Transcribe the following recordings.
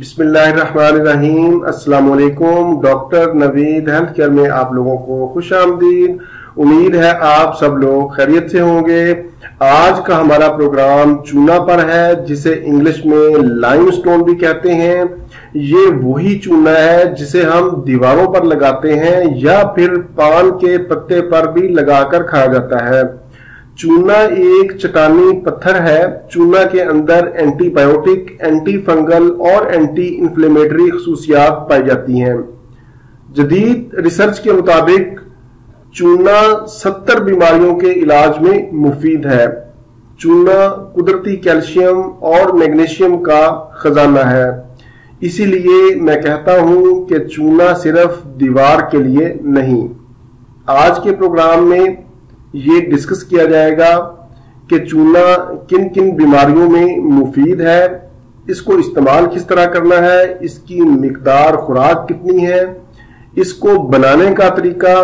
بسم اللہ الرحمن الرحیم السلام علیکم ڈاکٹر نوید ہیلتھ کیئر میں آپ لوگوں کو خوش آمدید. امید ہے آپ سب لوگ خیریت سے ہوں گے. آج کا ہمارا پروگرام چونا پر ہے، جسے انگلش میں لائم سٹون بھی کہتے ہیں۔ یہ وہی چونا ہے جسے ہم دیواروں پر لگاتے ہیں یا پھر پان کے پتے پر بھی لگا کر کھایا جاتا ہے۔ چونا ایک چٹانی پتھر ہے چونا کے اندر اینٹی بائیوٹک اینٹی فنگل اور اینٹی انفلیمیٹری خصوصیات پائی جاتی ہیں جدید ریسرچ کے مطابق چونا ستر بیماریوں کے علاج میں مفید ہے چونا قدرتی کیلشیم اور میگنیشیم کا خزانہ ہے اسی لیے میں کہتا ہوں کہ چونا صرف دیوار کے لیے نہیں آج کے پروگرام میں یہ ڈسکس کیا جائے گا کہ چونا کن کن بیماریوں میں مفید ہے، اس کو استعمال کس طرح کرنا ہے، اس کی مقدار خوراک کتنی ہے، اس کو بنانے کا طریقہ،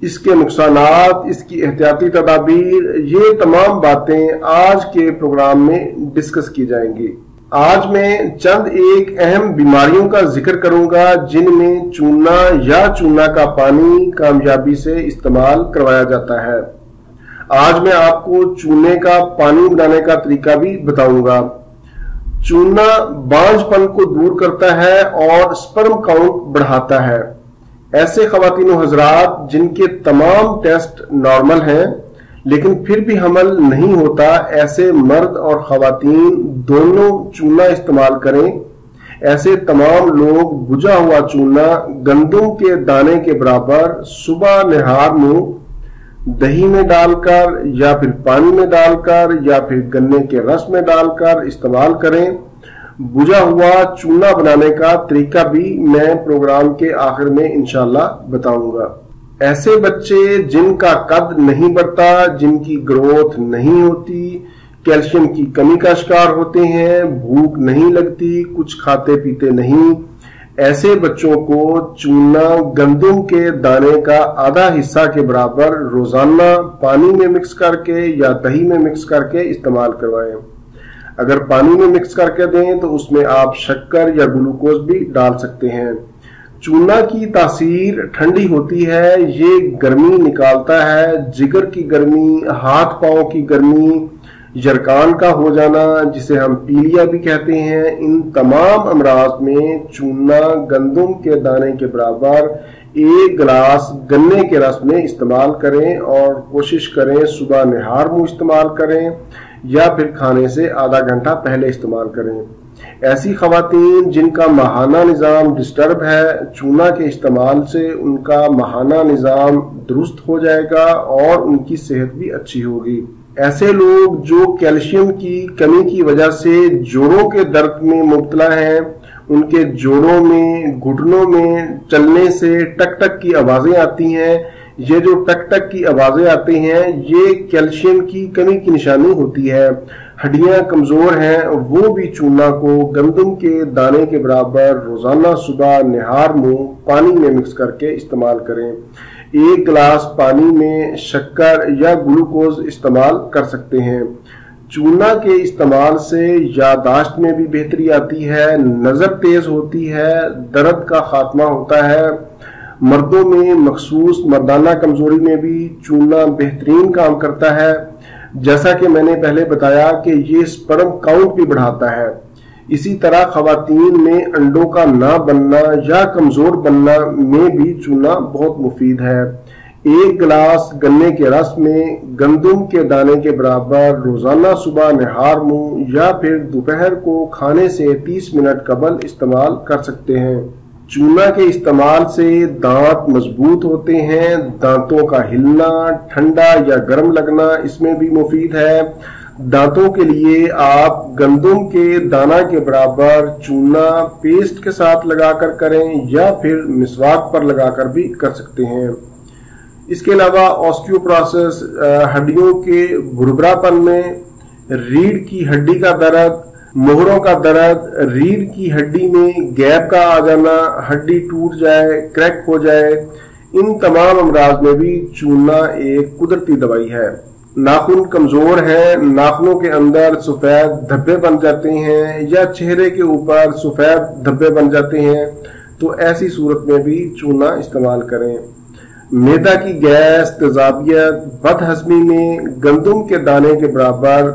اس کے نقصانات، اس کی احتیاطی تدابیر، یہ تمام باتیں آج کے پروگرام میں ڈسکس کی جائیں گی۔ آج میں چند ایک اہم بیماریوں کا ذکر کروں گا، جن میں چونا یا چونا کا پانی کامیابی سے استعمال کروایا جاتا ہے۔ آج میں آپ کو چونے کا پانی بنانے کا طریقہ بھی بتاؤں گا۔ چونا بانج پن کو دور کرتا ہے اور سپرم کاؤنٹ بڑھاتا ہے۔ ایسے خواتین و حضرات جن کے تمام ٹیسٹ نارمل ہیں لیکن پھر بھی حمل نہیں ہوتا، ایسے مرد اور خواتین دونوں چونا استعمال کریں۔ ایسے تمام لوگ بجا ہوا چونا گندم کے دانے کے برابر صبح نہار میں دہی میں ڈال کر یا پھر پانی میں ڈال کر یا پھر گنے کے رس میں ڈال کر استعمال کریں۔ بجا ہوا چونا بنانے کا طریقہ بھی میں پروگرام کے آخر میں انشاءاللہ بتاؤں گا۔ ایسے بچے جن کا قد نہیں بڑھتا، جن کی گروتھ نہیں ہوتی، کیلشیم کی کمی کا شکار ہوتے ہیں، بھوک نہیں لگتی، کچھ کھاتے پیتے نہیں، ایسے بچوں کو چونا گندم کے دانے کا آدھا حصہ کے برابر روزانہ پانی میں مکس کر کے یا دہی میں مکس کر کے استعمال کروائیں۔ اگر پانی میں مکس کر کے دیں تو اس میں آپ شکر یا گلوکوز بھی ڈال سکتے ہیں۔ چونا کی تاثیر ٹھنڈی ہوتی ہے، یہ گرمی نکالتا ہے، جگر کی گرمی، ہاتھ پاؤں کی گرمی، یرکان کا ہو جانا، جسے ہم پیلیا بھی کہتے ہیں۔ ان تمام امراض میں چونا گندم کے دانے کے برابر ایک گلاس گنے کے رس میں استعمال کریں اور کوشش کریں صبح نہار منہ استعمال کریں۔ یا پھر کھانے سے آدھا گھنٹہ پہلے استعمال کریں۔ ایسی خواتین جن کا ماہانہ نظام ڈسٹرب ہے، چونا کے استعمال سے ان کا ماہانہ نظام درست ہو جائے گا اور ان کی صحت بھی اچھی ہوگی۔ ایسے لوگ جو کیلشیم کی کمی کی وجہ سے جوڑوں کے درد میں مبتلا ہیں ان کے جوڑوں میں، گھٹنوں میں چلنے سے ٹک ٹک کی آوازیں آتی ہیں۔ یہ جو ٹک ٹک کی آوازیں آتی ہیں، یہ کیلشیم کی کمی کی نشانی ہوتی ہے۔ ہڈیاں کمزور ہیں، وہ بھی چونا کو گندم کے دانے کے برابر روزانہ صبح نہار منہ پانی میں مکس کر کے استعمال کریں۔ ایک گلاس پانی میں شکر یا گلوکوز استعمال کر سکتے ہیں۔ چونا کے استعمال سے یاداشت میں بھی بہتری آتی ہے، نظر تیز ہوتی ہے، درد کا خاتمہ ہوتا ہے۔ مردوں میں مخصوص مردانہ کمزوری میں بھی چونا بہترین کام کرتا ہے۔ جیسا کہ میں نے پہلے بتایا کہ یہ سپرم کاؤنٹ بھی بڑھاتا ہے۔ اسی طرح خواتین میں انڈوں کا نہ بننا یا کمزور بننا میں بھی چونا بہت مفید ہے۔ ایک گلاس گنے کے رس میں گندم کے دانے کے برابر روزانہ صبح نہار منہ یا پھر دوپہر کو کھانے سے تیس منٹ قبل استعمال کر سکتے ہیں۔ چونا کے استعمال سے دانت مضبوط ہوتے ہیں، دانتوں کا ہلنا، ٹھنڈا یا گرم لگنا اس میں بھی مفید ہے۔ دانتوں کے لیے آپ گندم کے دانہ کے برابر چونا پیسٹ کے ساتھ لگا کر کریں یا پھر مسواک پر لگا کر بھی کر سکتے ہیں۔ اس کے علاوہ آسٹیو پروسیس ہڈیوں کے گربرا پن میں، ریڑھ کی ہڈی کا درد، مہروں کا درد، ریڑھ کی ہڈی میں گیپ کا آ جانا، ہڈی ٹوٹ جائے، کریک ہو جائے، ان تمام امراض میں بھی چونا ایک قدرتی دوائی ہے۔ ناخن کمزور ہے ناخنوں کے اندر سفید دھبے بن جاتے ہیں یا چہرے کے اوپر سفید دھبے بن جاتے ہیں، تو ایسی صورت میں بھی چونا استعمال کریں۔ میدا کی گیس، تضابیت بد ہضمی میں گندم کے دانے کے برابر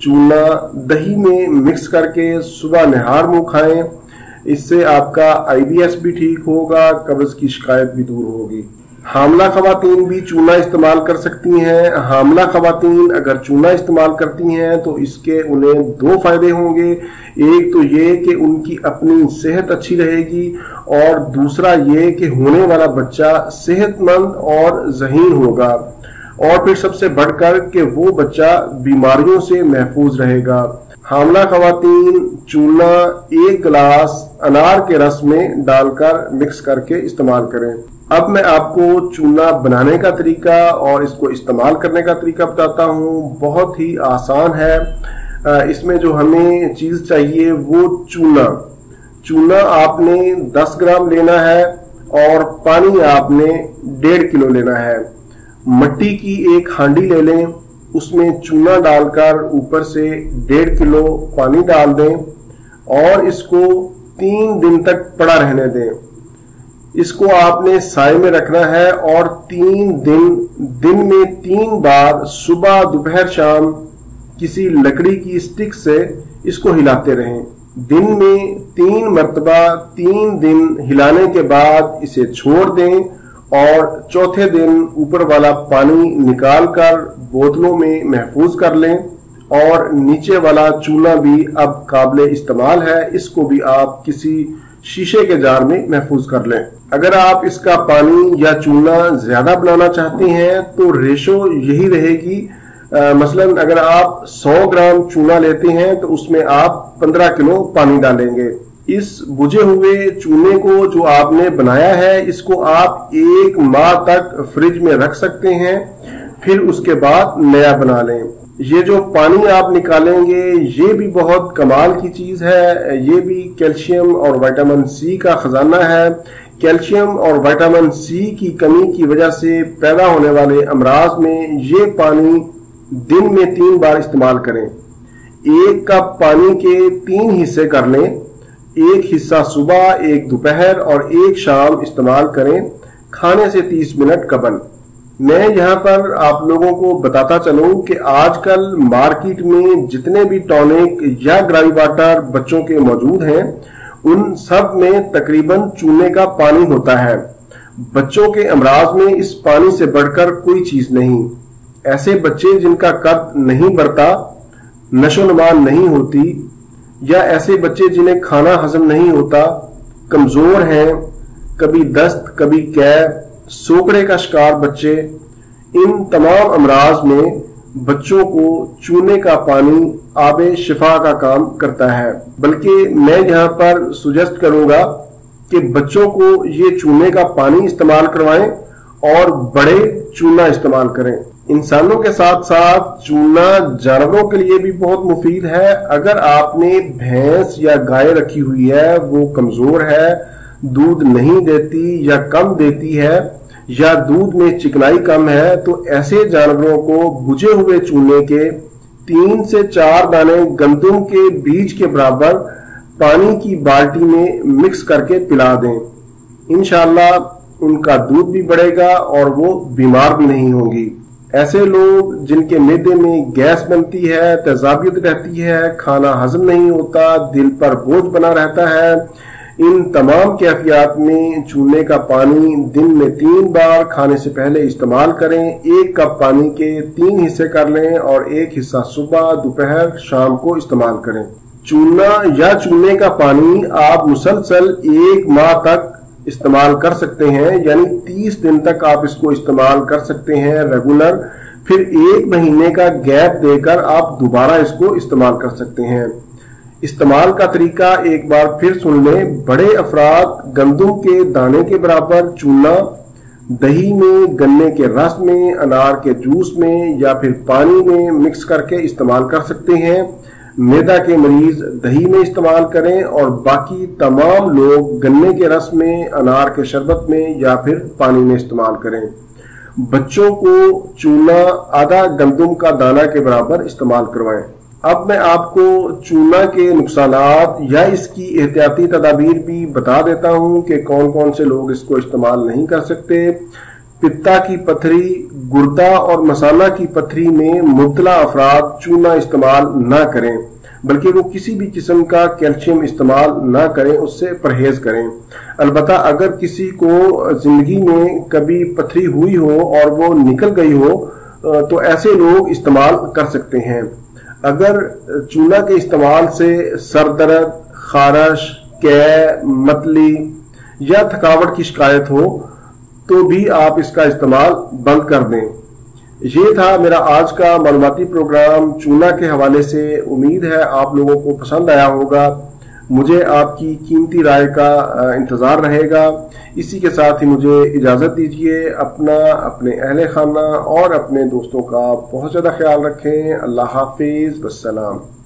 چونا دہی میں مکس کر کے صبح نہار منہ کھائیں۔ اس سے آپ کا آئی بی ایس بھی ٹھیک ہوگا، قبض کی شکایت بھی دور ہوگی۔ حاملہ خواتین بھی چونا استعمال کر سکتی ہیں۔ حاملہ خواتین اگر چونا استعمال کرتی ہیں تو اس کے انہیں دو فائدے ہوں گے۔ ایک تو یہ کہ ان کی اپنی صحت اچھی رہے گی اور دوسرا یہ کہ ہونے والا بچہ صحت مند اور ذہین ہوگا۔ اور پھر سب سے بڑھ کر کہ وہ بچہ بیماریوں سے محفوظ رہے گا۔ حاملہ خواتین چونا ایک گلاس انار کے رس میں ڈال کر مکس کر کے استعمال کریں۔ اب میں آپ کو چونا بنانے کا طریقہ اور اس کو استعمال کرنے کا طریقہ بتاتا ہوں۔ بہت ہی آسان ہے۔ اس میں جو ہمیں چیز چاہیے وہ چونا چونا آپ نے دس گرام لینا ہے اور پانی آپ نے ڈیڑھ کلو لینا ہے۔ مٹی کی ایک ہانڈی لے لیں۔ اس میں چونا ڈال کر اوپر سے ڈیڑھ کلو پانی ڈال دیں اور اس کو تین دن تک پڑا رہنے دیں۔ اس کو آپ نے سائے میں رکھنا ہے اور تین دن دن میں تین بار صبح، دوپہر، شام کسی لکڑی کی سٹک سے اس کو ہلاتے رہیں۔ دن میں تین مرتبہ تین دن ہلانے کے بعد اسے چھوڑ دیں اور چوتھے دن اوپر والا پانی نکال کر بوتلوں میں محفوظ کر لیں اور نیچے والا چونا بھی اب قابل استعمال ہے، اس کو بھی آپ کسی شیشے کے جار میں محفوظ کر لیں۔ اگر آپ اس کا پانی یا چونا زیادہ بنانا چاہتے ہیں تو ریشو یہی رہے گی مثلا اگر آپ سو گرام چونا لیتے ہیں تو اس میں آپ پندرہ کلو پانی ڈالیں گے۔ اس بجھے ہوئے چونے کو جو آپ نے بنایا ہے، اس کو آپ ایک ماہ تک فریج میں رکھ سکتے ہیں، پھر اس کے بعد نیا بنا لیں۔ یہ جو پانی آپ نکالیں گے، یہ بھی بہت کمال کی چیز ہے۔ یہ بھی کیلشیم اور وائٹامن سی کا خزانہ ہے۔ کیلشیم اور وائٹامن سی کی کمی کی وجہ سے پیدا ہونے والے امراض میں یہ پانی دن میں تین بار استعمال کریں۔ ایک کپ پانی کے تین حصے کر لیں۔ ایک حصہ صبح، ایک دوپہر اور ایک شام استعمال کریں کھانے سے تیس منٹ قبل۔ میں یہاں پر آپ لوگوں کو بتاتا چلوں کہ آج کل مارکیٹ میں جتنے بھی ٹونک یا گرائی واٹر بچوں کے موجود ہیں، ان سب میں تقریباً چونے کا پانی ہوتا ہے۔ بچوں کے امراض میں اس پانی سے بڑھ کر کوئی چیز نہیں۔ ایسے بچے جن کا قد نہیں بڑھتا، نشو نمان نہیں ہوتی یا ایسے بچے جنہیں کھانا ہضم نہیں ہوتا، کمزور ہیں، کبھی دست، کبھی قید سوکڑے کا شکار بچے، ان تمام امراض میں بچوں کو چونے کا پانی آب شفا کا کام کرتا ہے۔ بلکہ میں یہاں پر سجیسٹ کروں گا کہ بچوں کو یہ چونے کا پانی استعمال کروائیں اور بڑے چونا استعمال کریں۔ انسانوں کے ساتھ ساتھ چونا جانوروں کے لیے بھی بہت مفید ہے۔ اگر آپ نے بھینس یا گائے رکھی ہوئی ہے، وہ کمزور ہے، دودھ نہیں دیتی یا کم دیتی ہے یا دودھ میں چکنائی کم ہے، تو ایسے جانوروں کو بجھے ہوئے چونے کے تین سے چار دانے گندم کے بیج کے برابر پانی کی بالٹی میں مکس کر کے پلا دیں۔ انشاءاللہ ان کا دودھ بھی بڑھے گا اور وہ بیمار بھی نہیں ہوں گی۔ ایسے لوگ جن کے میدے میں گیس بنتی ہے، تیزابیت رہتی ہے، کھانا ہضم نہیں ہوتا، دل پر بوجھ بنا رہتا ہے، ان تمام کیفیات میں چونے کا پانی دن میں تین بار کھانے سے پہلے استعمال کریں، ایک کپ پانی کے تین حصے کر لیں اور ایک حصہ صبح، دوپہر، شام کو استعمال کریں۔ چونا یا چونے کا پانی آپ مسلسل ایک ماہ تک استعمال کر سکتے ہیں یعنی تیس دن تک آپ اس کو استعمال کر سکتے ہیں ریگولر پھر ایک مہینے کا گیپ دے کر آپ دوبارہ اس کو استعمال کر سکتے ہیں۔ استعمال کا طریقہ ایک بار پھر سن لیں، بڑے افراد گندم کے دانے کے برابر چونا، دہی میں، گنے کے رس میں، انار کے جوس میں یا پھر پانی میں مکس کر کے استعمال کر سکتے ہیں۔ میدا کے مریض دہی میں استعمال کریں اور باقی تمام لوگ گنے کے رس میں، انار کے شربت میں یا پھر پانی میں استعمال کریں۔ بچوں کو چونا آدھا گندم کا دانہ کے برابر استعمال کروائیں۔ اب میں آپ کو چونا کے نقصانات یا اس کی احتیاطی تدابیر بھی بتا دیتا ہوں کہ کون کون سے لوگ اس کو استعمال نہیں کر سکتے۔ پتا کی پتھری، گردہ اور مسالہ کی پتھری میں مبتلا افراد چونا استعمال نہ کریں، بلکہ وہ کسی بھی قسم کا کیلشیم استعمال نہ کریں، اس سے پرہیز کریں۔ البتہ اگر کسی کو زندگی میں کبھی پتھری ہوئی ہو اور وہ نکل گئی ہو، تو ایسے لوگ استعمال کر سکتے ہیں۔ اگر چولہا کے استعمال سے سر درد خارش کی متلی یا تھکاوٹ کی شکایت ہو تو بھی آپ اس کا استعمال بند کر دیں۔ یہ تھا میرا آج کا معلوماتی پروگرام۔ چونا کے حوالے سے امید ہے آپ لوگوں کو پسند آیا ہوگا۔ مجھے آپ کی قیمتی رائے کا انتظار رہے گا۔ اسی کے ساتھ ہی مجھے اجازت دیجیے اپنا، اپنے اہل خانہ اور اپنے دوستوں کا بہت زیادہ خیال رکھیں۔ اللہ حافظ۔ والسلام۔